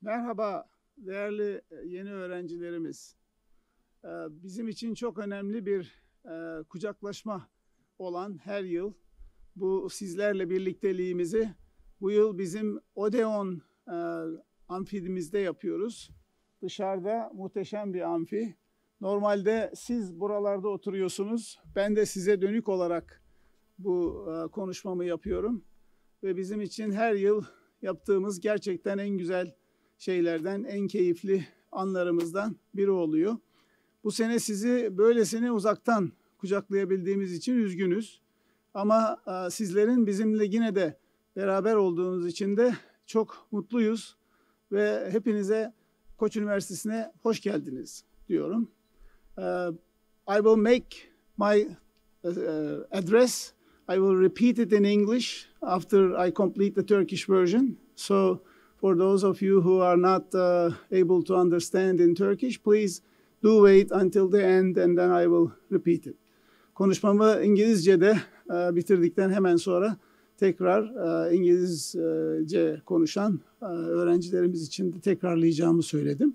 Merhaba değerli e, yeni öğrencilerimiz. Ee, bizim için çok önemli bir e, kucaklaşma olan her yıl bu sizlerle birlikteliğimizi bu yıl bizim Odeon e, amfimizde yapıyoruz. Dışarıda muhteşem bir amfi. Normalde siz buralarda oturuyorsunuz. Ben de size dönük olarak bu konuşmamı yapıyorum. Ve bizim için her yıl yaptığımız gerçekten en güzel şeylerden, en keyifli anlarımızdan biri oluyor. Bu sene sizi böylesine uzaktan kucaklayabildiğimiz için üzgünüz. Ama e, sizlerin bizimle yine de beraber olduğunuz için de çok mutluyuz ve hepinize Koç Üniversitesi'ne hoş geldiniz diyorum. Uh, I will make my uh, address. I will repeat it in English after I complete the Turkish version. So For those of you who are not uh, able to understand in Turkish, please do wait until the end and then I will repeat it. Konuşmamı İngilizce'de e, bitirdikten hemen sonra tekrar e, İngilizce konuşan e, öğrencilerimiz için de tekrarlayacağımı söyledim.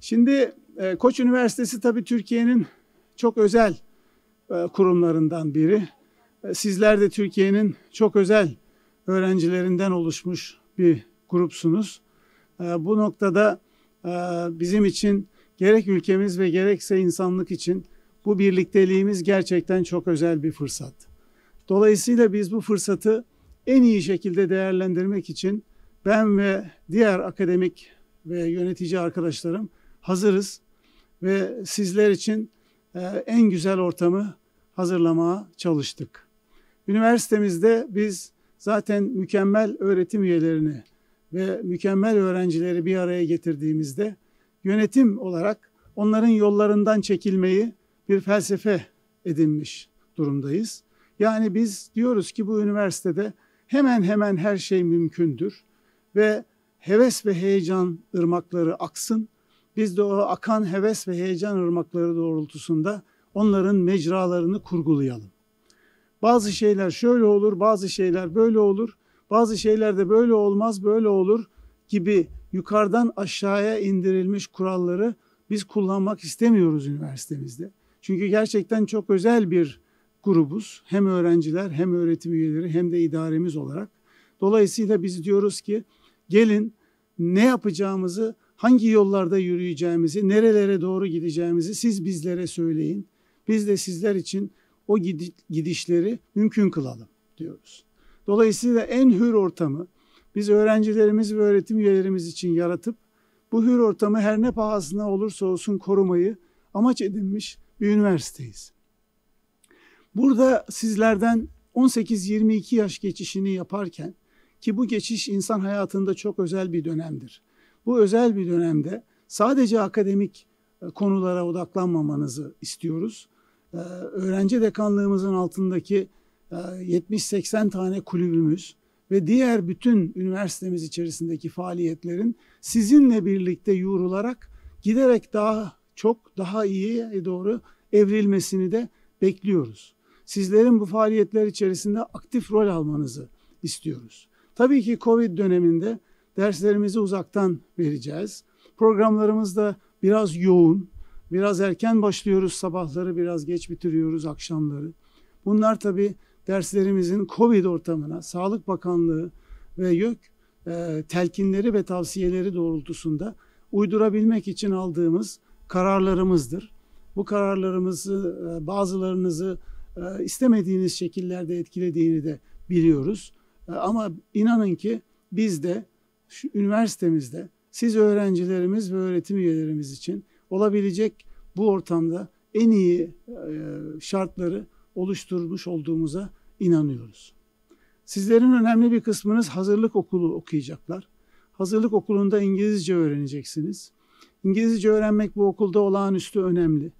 Şimdi e, Koç Üniversitesi tabii Türkiye'nin çok özel e, kurumlarından biri. E, sizler de Türkiye'nin çok özel öğrencilerinden oluşmuş bir grupsunuz. Ee, bu noktada e, bizim için gerek ülkemiz ve gerekse insanlık için bu birlikteliğimiz gerçekten çok özel bir fırsat. Dolayısıyla biz bu fırsatı en iyi şekilde değerlendirmek için ben ve diğer akademik ve yönetici arkadaşlarım hazırız ve sizler için e, en güzel ortamı hazırlamaya çalıştık. Üniversitemizde biz zaten mükemmel öğretim üyelerini ve mükemmel öğrencileri bir araya getirdiğimizde yönetim olarak onların yollarından çekilmeyi bir felsefe edinmiş durumdayız. Yani biz diyoruz ki bu üniversitede hemen hemen her şey mümkündür ve heves ve heyecan ırmakları aksın. Biz de o akan heves ve heyecan ırmakları doğrultusunda onların mecralarını kurgulayalım. Bazı şeyler şöyle olur, bazı şeyler böyle olur bazı şeylerde böyle olmaz, böyle olur gibi yukarıdan aşağıya indirilmiş kuralları biz kullanmak istemiyoruz üniversitemizde. Çünkü gerçekten çok özel bir grubuz. Hem öğrenciler hem öğretim üyeleri hem de idaremiz olarak. Dolayısıyla biz diyoruz ki gelin ne yapacağımızı, hangi yollarda yürüyeceğimizi, nerelere doğru gideceğimizi siz bizlere söyleyin. Biz de sizler için o gidişleri mümkün kılalım diyoruz. Dolayısıyla en hür ortamı biz öğrencilerimiz ve öğretim üyelerimiz için yaratıp bu hür ortamı her ne pahasına olursa olsun korumayı amaç edinmiş bir üniversiteyiz. Burada sizlerden 18-22 yaş geçişini yaparken ki bu geçiş insan hayatında çok özel bir dönemdir. Bu özel bir dönemde sadece akademik e, konulara odaklanmamanızı istiyoruz. E, öğrenci dekanlığımızın altındaki 70-80 tane kulübümüz ve diğer bütün üniversitemiz içerisindeki faaliyetlerin sizinle birlikte yoğrularak giderek daha çok daha iyiye doğru evrilmesini de bekliyoruz. Sizlerin bu faaliyetler içerisinde aktif rol almanızı istiyoruz. Tabii ki Covid döneminde derslerimizi uzaktan vereceğiz. Programlarımız da biraz yoğun. Biraz erken başlıyoruz sabahları, biraz geç bitiriyoruz akşamları. Bunlar tabii derslerimizin COVID ortamına Sağlık Bakanlığı ve YÖK e, telkinleri ve tavsiyeleri doğrultusunda uydurabilmek için aldığımız kararlarımızdır. Bu kararlarımızı e, bazılarınızı e, istemediğiniz şekillerde etkilediğini de biliyoruz. E, ama inanın ki biz de şu üniversitemizde siz öğrencilerimiz ve öğretim üyelerimiz için olabilecek bu ortamda en iyi e, şartları oluşturmuş olduğumuza inanıyoruz. Sizlerin önemli bir kısmınız hazırlık okulu okuyacaklar. Hazırlık okulunda İngilizce öğreneceksiniz. İngilizce öğrenmek bu okulda olağanüstü önemli.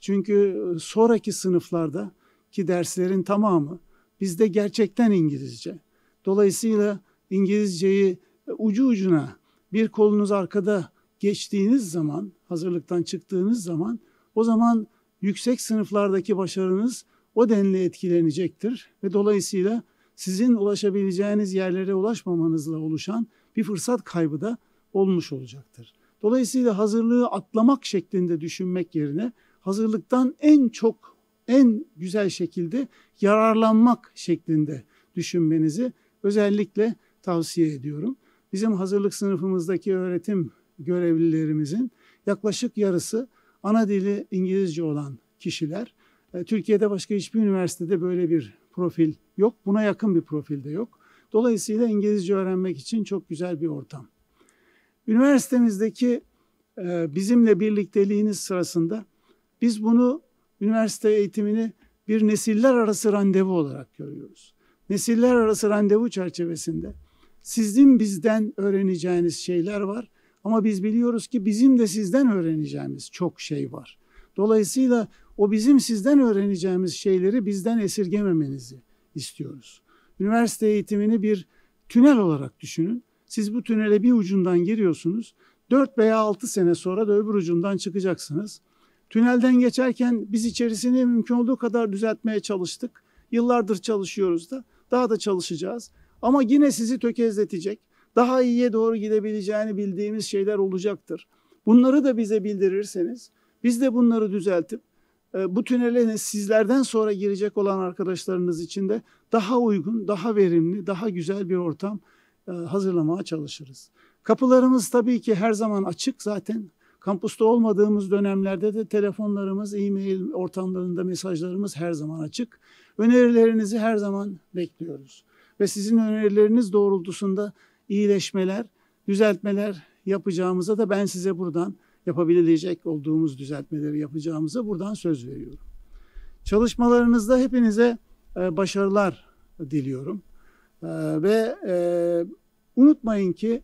Çünkü e, sonraki sınıflarda ki derslerin tamamı bizde gerçekten İngilizce. Dolayısıyla İngilizceyi e, ucu ucuna bir kolunuz arkada geçtiğiniz zaman, hazırlıktan çıktığınız zaman o zaman yüksek sınıflardaki başarınız o denli etkilenecektir ve dolayısıyla sizin ulaşabileceğiniz yerlere ulaşmamanızla oluşan bir fırsat kaybı da olmuş olacaktır. Dolayısıyla hazırlığı atlamak şeklinde düşünmek yerine hazırlıktan en çok en güzel şekilde yararlanmak şeklinde düşünmenizi özellikle tavsiye ediyorum. Bizim hazırlık sınıfımızdaki öğretim görevlilerimizin yaklaşık yarısı ana dili İngilizce olan kişiler. E, Türkiye'de başka hiçbir üniversitede böyle bir profil yok. Buna yakın bir profil de yok. Dolayısıyla İngilizce öğrenmek için çok güzel bir ortam. Üniversitemizdeki e, bizimle birlikteliğiniz sırasında biz bunu üniversite eğitimini bir nesiller arası randevu olarak görüyoruz. Nesiller arası randevu çerçevesinde sizin bizden öğreneceğiniz şeyler var ama biz biliyoruz ki bizim de sizden öğreneceğimiz çok şey var. Dolayısıyla o bizim sizden öğreneceğimiz şeyleri bizden esirgememenizi istiyoruz. Üniversite eğitimini bir tünel olarak düşünün. Siz bu tünele bir ucundan giriyorsunuz. 4 veya 6 sene sonra da öbür ucundan çıkacaksınız. Tünelden geçerken biz içerisini mümkün olduğu kadar düzeltmeye çalıştık. Yıllardır çalışıyoruz da daha da çalışacağız. Ama yine sizi tökezletecek, daha iyiye doğru gidebileceğini bildiğimiz şeyler olacaktır. Bunları da bize bildirirseniz biz de bunları düzeltip bu tünele sizlerden sonra girecek olan arkadaşlarınız için de daha uygun, daha verimli, daha güzel bir ortam e, hazırlamaya çalışırız. Kapılarımız tabii ki her zaman açık zaten. Kampüste olmadığımız dönemlerde de telefonlarımız, e-mail ortamlarında mesajlarımız her zaman açık. Önerilerinizi her zaman bekliyoruz. Ve sizin önerileriniz doğrultusunda iyileşmeler, düzeltmeler yapacağımıza da ben size buradan yapabilecek olduğumuz düzeltmeleri yapacağımıza buradan söz veriyorum. Çalışmalarınızda hepinize e, başarılar diliyorum. E, ve e, unutmayın ki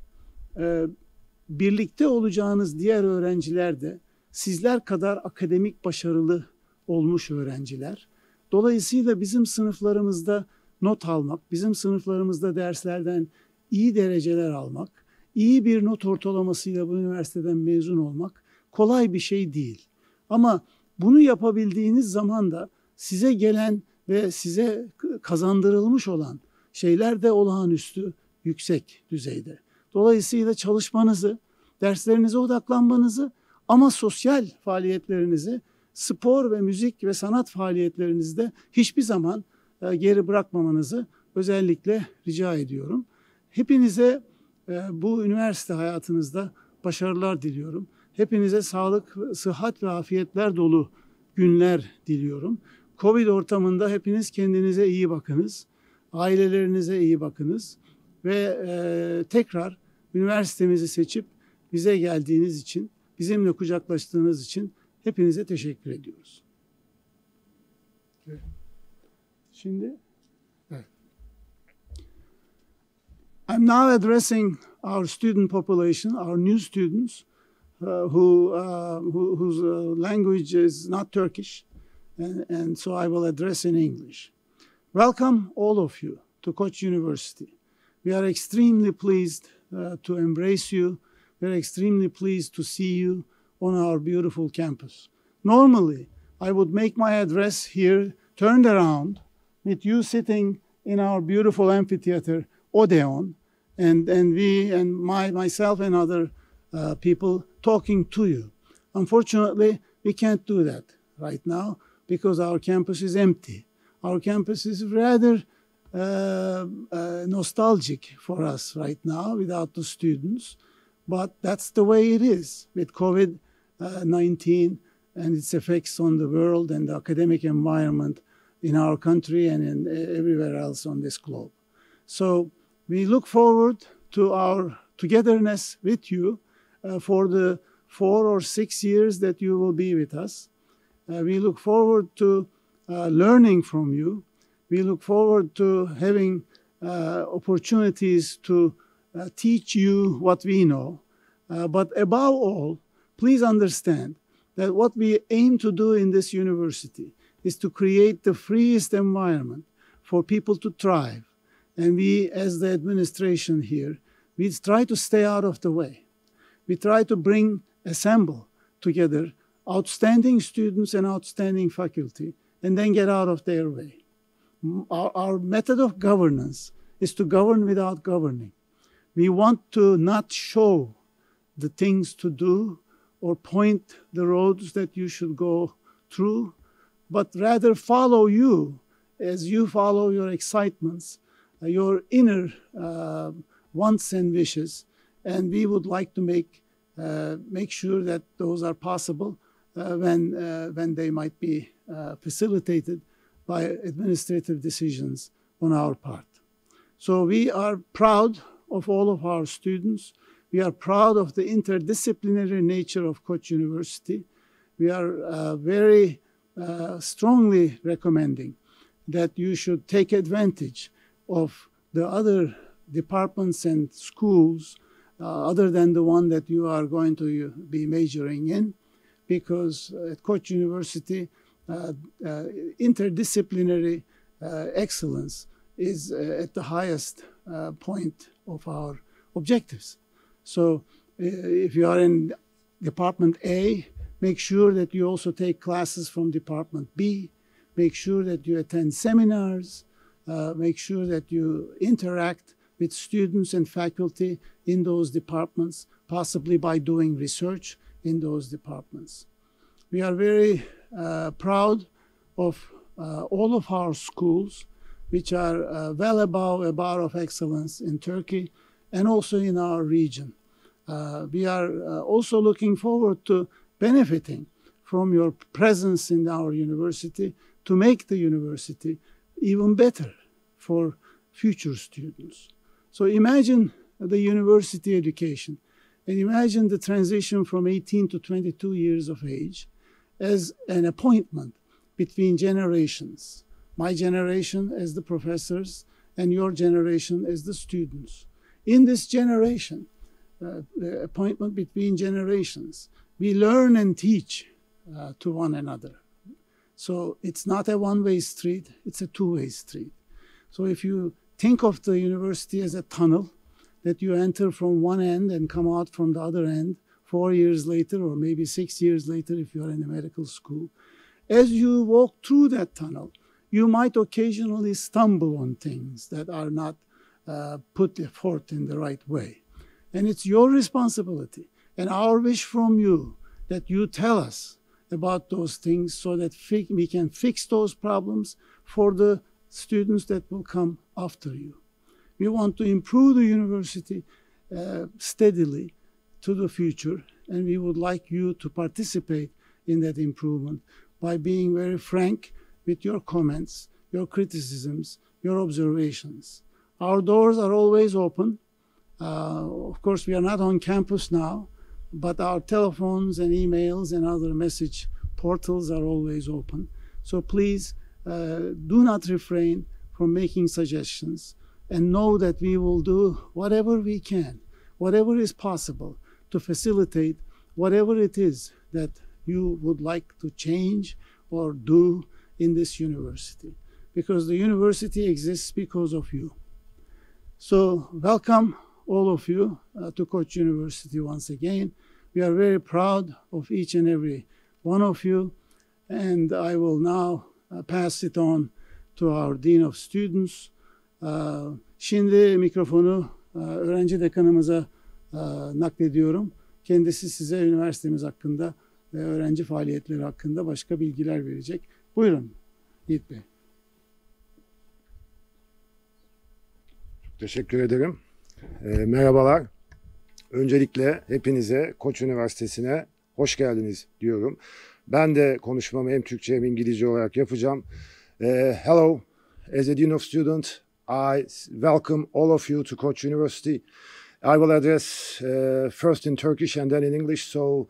birlikte olacağınız diğer öğrenciler de sizler kadar akademik başarılı olmuş öğrenciler. Dolayısıyla bizim sınıflarımızda not almak, bizim sınıflarımızda derslerden iyi dereceler almak, iyi bir not ortalamasıyla bu üniversiteden mezun olmak kolay bir şey değil. Ama bunu yapabildiğiniz zaman da size gelen ve size kazandırılmış olan şeyler de olağanüstü yüksek düzeyde. Dolayısıyla çalışmanızı, derslerinize odaklanmanızı ama sosyal faaliyetlerinizi, spor ve müzik ve sanat faaliyetlerinizde hiçbir zaman e, geri bırakmamanızı özellikle rica ediyorum. Hepinize bu üniversite hayatınızda başarılar diliyorum. Hepinize sağlık, sıhhat ve afiyetler dolu günler diliyorum. Covid ortamında hepiniz kendinize iyi bakınız. Ailelerinize iyi bakınız. Ve e, tekrar üniversitemizi seçip bize geldiğiniz için, bizimle kucaklaştığınız için hepinize teşekkür ediyoruz. Şimdi I'm now addressing our student population, our new students, uh, who, uh, who, whose uh, language is not Turkish, and, and so I will address in English. Welcome, all of you, to Koç University. We are extremely pleased uh, to embrace you. We are extremely pleased to see you on our beautiful campus. Normally, I would make my address here turned around with you sitting in our beautiful amphitheater, Odeon, and, and we and my, myself and other uh, people talking to you. Unfortunately, we can't do that right now because our campus is empty. Our campus is rather uh, uh, nostalgic for us right now without the students, but that's the way it is with COVID 19 and its effects on the world and the academic environment in our country and in everywhere else on this globe. So we look forward to our togetherness with you uh, for the four or six years that you will be with us. Uh, we look forward to uh, learning from you. We look forward to having uh, opportunities to uh, teach you what we know. Uh, but above all, please understand that what we aim to do in this university is to create the freest environment for people to thrive. And we, as the administration here, we try to stay out of the way. We try to bring, assemble together outstanding students and outstanding faculty, and then get out of their way. Our, our method of governance is to govern without governing. We want to not show the things to do or point the roads that you should go through, but rather follow you as you follow your excitements, your inner uh, wants and wishes. And we would like to make, uh, make sure that those are possible uh, when, uh, when they might be uh, facilitated by administrative decisions on our part. So we are proud of all of our students. We are proud of the interdisciplinary nature of Koç University. We are uh, very uh, strongly recommending that you should take advantage of the other departments and schools uh, other than the one that you are going to be majoring in because at Koch University, uh, uh, interdisciplinary uh, excellence is at the highest point of our objectives. So if you are in Department A, make sure that you also take classes from Department B, make sure that you attend seminars, uh, make sure that you interact with students and faculty in those departments, possibly by doing research in those departments. We are very uh, proud of uh, all of our schools, which are uh, well above a bar of excellence in Turkey and also in our region. Uh, we are uh, also looking forward to benefiting from your presence in our university to make the university even better for future students. So imagine the university education and imagine the transition from 18 to 22 years of age as an appointment between generations. My generation as the professors and your generation as the students. In this generation, uh, the appointment between generations, we learn and teach uh, to one another. So it's not a one way street, it's a two way street. So if you think of the university as a tunnel that you enter from one end and come out from the other end, four years later, or maybe six years later, if you're in a medical school, as you walk through that tunnel, you might occasionally stumble on things that are not uh, put forth in the right way. And it's your responsibility and our wish from you that you tell us about those things so that we can fix those problems for the students that will come after you. We want to improve the university uh, steadily to the future, and we would like you to participate in that improvement by being very frank with your comments, your criticisms, your observations. Our doors are always open. Uh, of course, we are not on campus now, but our telephones and emails and other message portals are always open. So please uh, do not refrain from making suggestions and know that we will do whatever we can, whatever is possible to facilitate whatever it is that you would like to change or do in this university. Because the university exists because of you. So, welcome all of you uh, to Koç University once again. We are very proud of each and every one of you. And I will now uh, pass it on to our Dean of Students. Uh, şimdi mikrofonu uh, öğrenci dekanımıza e, naklediyorum. Kendisi size üniversitemiz hakkında ve öğrenci faaliyetleri hakkında başka bilgiler verecek. Buyurun Yiğit Bey. Teşekkür ederim. E, merhabalar. Öncelikle hepinize Koç Üniversitesi'ne hoş geldiniz diyorum. Ben de konuşmamı hem Türkçe hem İngilizce olarak yapacağım. E, hello, as a Dean of Student, I welcome all of you to Koç University. I will address uh, first in Turkish and then in English. So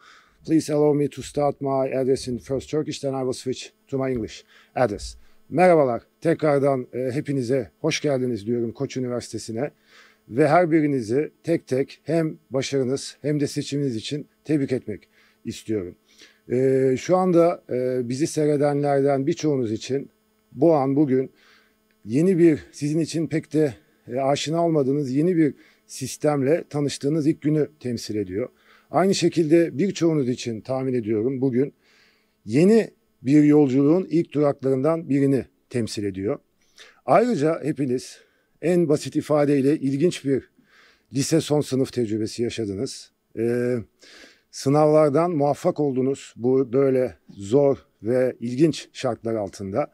please allow me to start my address in first Turkish, then I will switch to my English address. Merhabalar, tekrardan e, hepinize hoş geldiniz diyorum Koç Üniversitesi'ne. Ve her birinizi tek tek hem başarınız hem de seçiminiz için tebrik etmek istiyorum. E, şu anda e, bizi seyredenlerden birçoğunuz için bu an bugün yeni bir sizin için pek de e, aşina olmadığınız yeni bir sistemle tanıştığınız ilk günü temsil ediyor. Aynı şekilde birçoğunuz için tahmin ediyorum bugün yeni bir yolculuğun ilk duraklarından birini temsil ediyor. Ayrıca hepiniz en basit ifadeyle ilginç bir lise son sınıf tecrübesi yaşadınız. e, sınavlardan muvaffak oldunuz bu böyle zor ve ilginç şartlar altında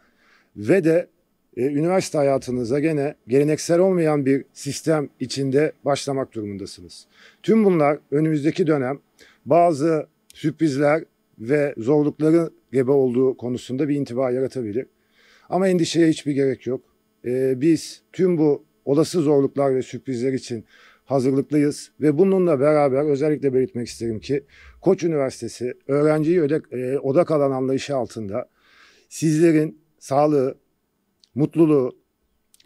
ve de e, üniversite hayatınıza gene geleneksel olmayan bir sistem içinde başlamak durumundasınız. Tüm bunlar önümüzdeki dönem bazı sürprizler ve zorlukları gebe olduğu konusunda bir intiba yaratabilir. Ama endişeye hiçbir gerek yok. E, biz tüm bu olası zorluklar ve sürprizler için hazırlıklıyız ve bununla beraber özellikle belirtmek isterim ki Koç Üniversitesi öğrenciyi odak, e, odak alan anlayışı altında sizlerin sağlığı, mutluluğu,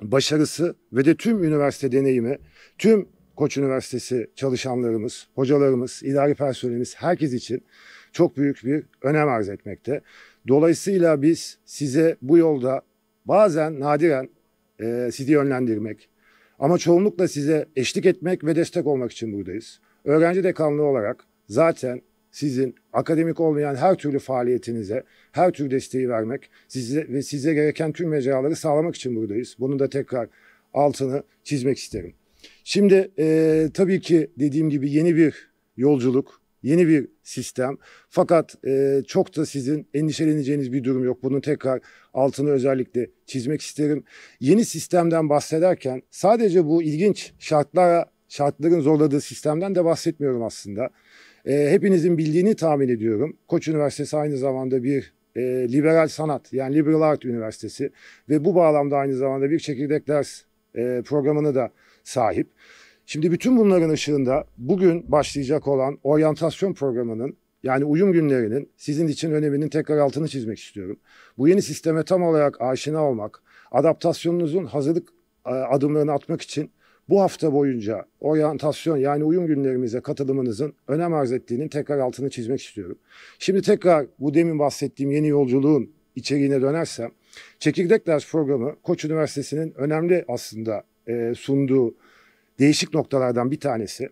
başarısı ve de tüm üniversite deneyimi, tüm Koç Üniversitesi çalışanlarımız, hocalarımız, idari personelimiz herkes için çok büyük bir önem arz etmekte. Dolayısıyla biz size bu yolda bazen nadiren e, sizi yönlendirmek ama çoğunlukla size eşlik etmek ve destek olmak için buradayız. Öğrenci dekanlığı olarak zaten sizin akademik olmayan her türlü faaliyetinize her tür desteği vermek size ve size gereken tüm mecraları sağlamak için buradayız. Bunun da tekrar altını çizmek isterim. Şimdi e, tabii ki dediğim gibi yeni bir yolculuk, yeni bir sistem. Fakat e, çok da sizin endişeleneceğiniz bir durum yok. Bunun tekrar altını özellikle çizmek isterim. Yeni sistemden bahsederken sadece bu ilginç şartlara, şartların zorladığı sistemden de bahsetmiyorum aslında. E, hepinizin bildiğini tahmin ediyorum. Koç Üniversitesi aynı zamanda bir e, liberal sanat yani liberal art üniversitesi ve bu bağlamda aynı zamanda bir çekirdek ders e, programını da sahip. Şimdi bütün bunların ışığında bugün başlayacak olan oryantasyon programının yani uyum günlerinin sizin için öneminin tekrar altını çizmek istiyorum. Bu yeni sisteme tam olarak aşina olmak, adaptasyonunuzun hazırlık e, adımlarını atmak için bu hafta boyunca oryantasyon yani uyum günlerimize katılımınızın önem arz ettiğinin tekrar altını çizmek istiyorum. Şimdi tekrar bu demin bahsettiğim yeni yolculuğun içeriğine dönersem, Çekirdek Ders Programı Koç Üniversitesi'nin önemli aslında e, sunduğu değişik noktalardan bir tanesi.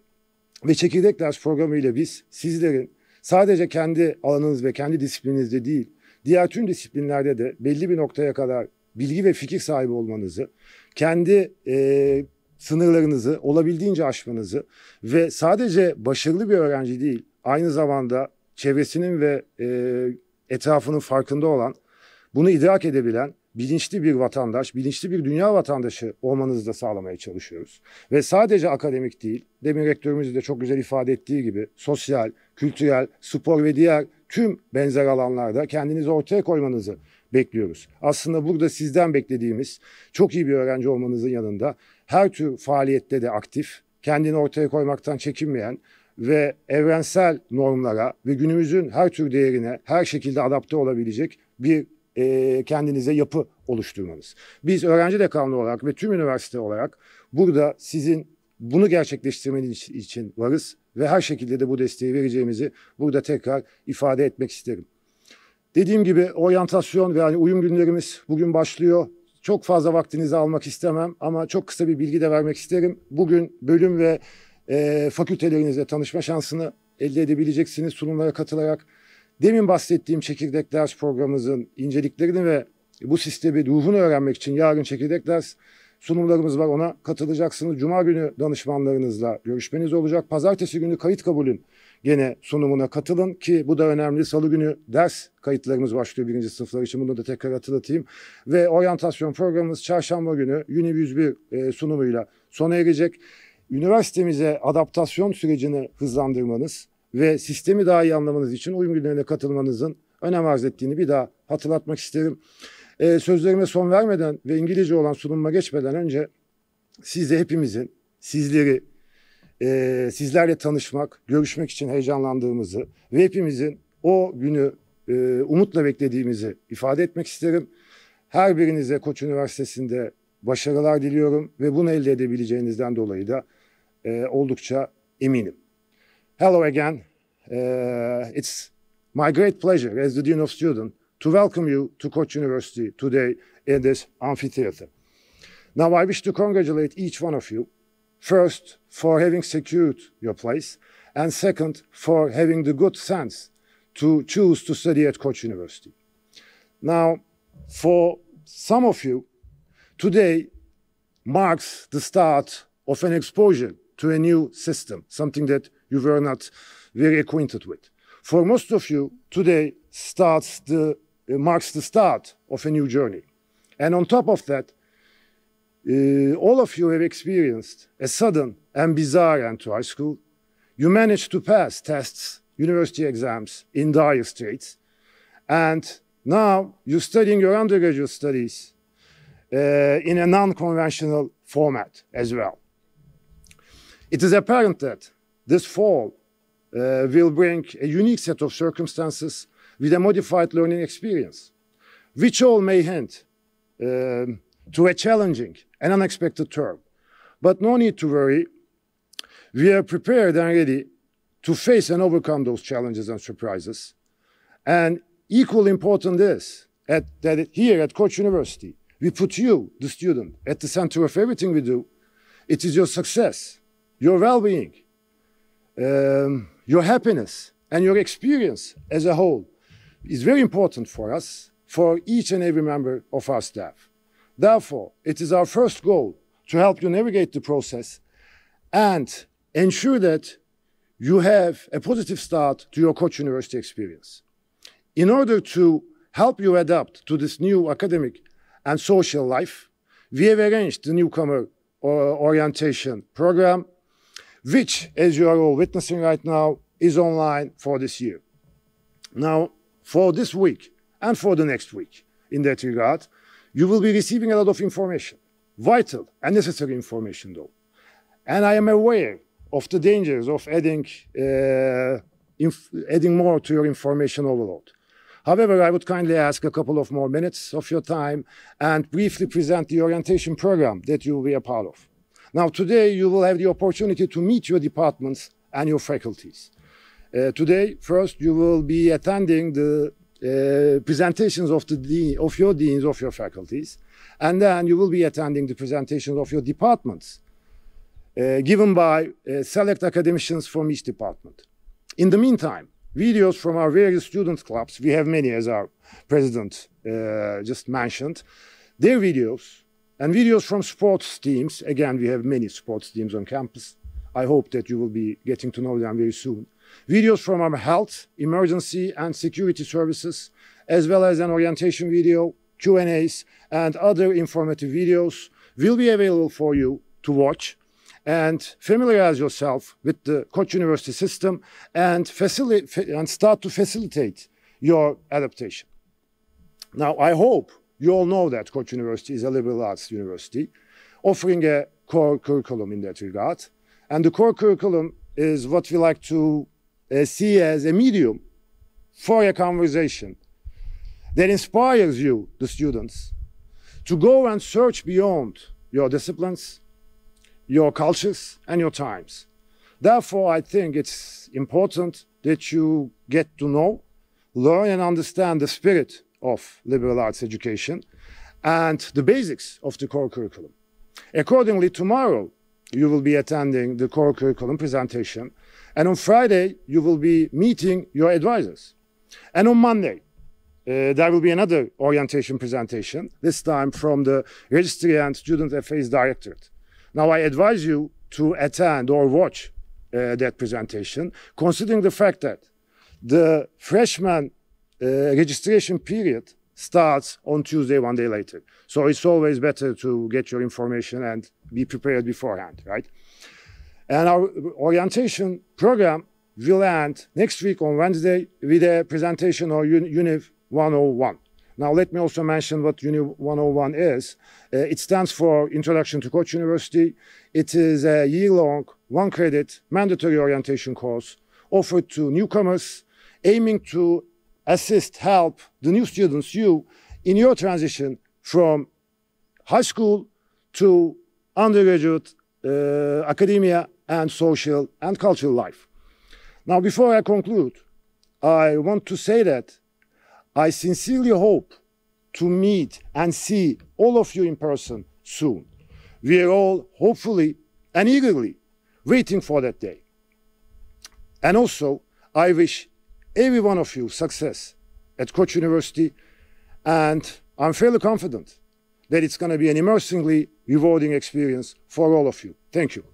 Ve Çekirdek Ders Programı ile biz sizlerin sadece kendi alanınız ve kendi disiplininizde değil, diğer tüm disiplinlerde de belli bir noktaya kadar bilgi ve fikir sahibi olmanızı, kendi e, sınırlarınızı olabildiğince aşmanızı ve sadece başarılı bir öğrenci değil, aynı zamanda çevresinin ve e, etrafının farkında olan, bunu idrak edebilen bilinçli bir vatandaş, bilinçli bir dünya vatandaşı olmanızı da sağlamaya çalışıyoruz. Ve sadece akademik değil, demin rektörümüz de çok güzel ifade ettiği gibi sosyal, kültürel, spor ve diğer tüm benzer alanlarda kendinizi ortaya koymanızı bekliyoruz. Aslında burada sizden beklediğimiz çok iyi bir öğrenci olmanızın yanında her tür faaliyette de aktif, kendini ortaya koymaktan çekinmeyen ve evrensel normlara ve günümüzün her tür değerine her şekilde adapte olabilecek bir e, kendinize yapı oluşturmanız. Biz öğrenci dekanlığı olarak ve tüm üniversite olarak burada sizin bunu gerçekleştirmeniz için varız ve her şekilde de bu desteği vereceğimizi burada tekrar ifade etmek isterim. Dediğim gibi oryantasyon ve hani uyum günlerimiz bugün başlıyor. Çok fazla vaktinizi almak istemem ama çok kısa bir bilgi de vermek isterim. Bugün bölüm ve e, fakültelerinizle tanışma şansını elde edebileceksiniz sunumlara katılarak. Demin bahsettiğim çekirdek ders programımızın inceliklerini ve bu sistemi ruhunu öğrenmek için yarın çekirdek ders sunumlarımız var. Ona katılacaksınız. Cuma günü danışmanlarınızla görüşmeniz olacak. Pazartesi günü kayıt kabulün gene sunumuna katılın ki bu da önemli. Salı günü ders kayıtlarımız başlıyor birinci sınıflar için. Bunu da tekrar hatırlatayım. Ve oryantasyon programımız çarşamba günü Uni 101 e, sunumuyla sona erecek. Üniversitemize adaptasyon sürecini hızlandırmanız ve sistemi daha iyi anlamanız için uyum günlerine katılmanızın önem arz ettiğini bir daha hatırlatmak isterim. Ee, sözlerime son vermeden ve İngilizce olan sunumuma geçmeden önce size hepimizin sizleri e, sizlerle tanışmak, görüşmek için heyecanlandığımızı ve hepimizin o günü e, umutla beklediğimizi ifade etmek isterim. Her birinize Koç Üniversitesi'nde başarılar diliyorum ve bunu elde edebileceğinizden dolayı da e, oldukça eminim. Hello again. Uh, it's my great pleasure as the Dean of Students to welcome you to Koch University today in this amphitheater. Now, I wish to congratulate each one of you, first, for having secured your place, and second, for having the good sense to choose to study at Koch University. Now, for some of you, today marks the start of an exposure to a new system, something that you were not very acquainted with. For most of you, today starts the uh, marks the start of a new journey. And on top of that, uh, all of you have experienced a sudden and bizarre end to high school. You managed to pass tests, university exams in dire straits, and now you're studying your undergraduate studies uh, in a non-conventional format as well. It is apparent that this fall uh, will bring a unique set of circumstances with a modified learning experience, which all may hint um, to a challenging and unexpected term. But no need to worry. We are prepared and ready to face and overcome those challenges and surprises. And equally important is at, that here at Koç University, we put you, the student, at the center of everything we do. It is your success, your well-being, um, your happiness, and your experience as a whole is very important for us, for each and every member of our staff. Therefore, it is our first goal to help you navigate the process and ensure that you have a positive start to your Koç University experience. In order to help you adapt to this new academic and social life, we have arranged the newcomer uh, orientation program, which, as you are all witnessing right now, is online for this year. Now, for this week and for the next week, in that regard, you will be receiving a lot of information, vital and necessary information, though. And I am aware of the dangers of adding, uh, adding more to your information overload. However, I would kindly ask a couple of more minutes of your time and briefly present the orientation program that you will be a part of. Now, today you will have the opportunity to meet your departments and your faculties. Uh, today, first, you will be attending the uh, presentations of the dean, of your deans of your faculties, and then you will be attending the presentations of your departments, uh, given by uh, select academicians from each department. In the meantime, videos from our various student clubs, we have many as our president uh, just mentioned, their videos, and videos from sports teams, again, we have many sports teams on campus. I hope that you will be getting to know them very soon. Videos from our health, emergency, and security services, as well as an orientation video, Q&As, and other informative videos will be available for you to watch and familiarize yourself with the Koç University system and, and start to facilitate your adaptation. Now, I hope you all know that Koç University is a liberal arts university offering a core curriculum in that regard. And the core curriculum is what we like to uh, see as a medium for a conversation that inspires you, the students, to go and search beyond your disciplines, your cultures, and your times. Therefore, I think it's important that you get to know, learn, and understand the spirit of liberal arts education and the basics of the core curriculum. Accordingly, tomorrow you will be attending the core curriculum presentation, and on Friday you will be meeting your advisors. And on Monday, uh, there will be another orientation presentation, this time from the Registry and Student Affairs Directorate. Now, I advise you to attend or watch uh, that presentation, considering the fact that the freshman uh, registration period starts on Tuesday, one day later. So it's always better to get your information and be prepared beforehand, right? And our orientation program will end next week on Wednesday with a presentation of UNIV 101. Now, let me also mention what UNIV 101 is. Uh, it stands for Introduction to Koç University. It is a year-long, one-credit mandatory orientation course offered to newcomers, aiming to assist, help the new students, you, in your transition from high school to undergraduate uh, academia and social and cultural life. Now, before I conclude, I want to say that I sincerely hope to meet and see all of you in person soon. We are all hopefully and eagerly waiting for that day. And also, I wish every one of you success at Koç University, and I'm fairly confident that it's going to be an immersingly rewarding experience for all of you. Thank you.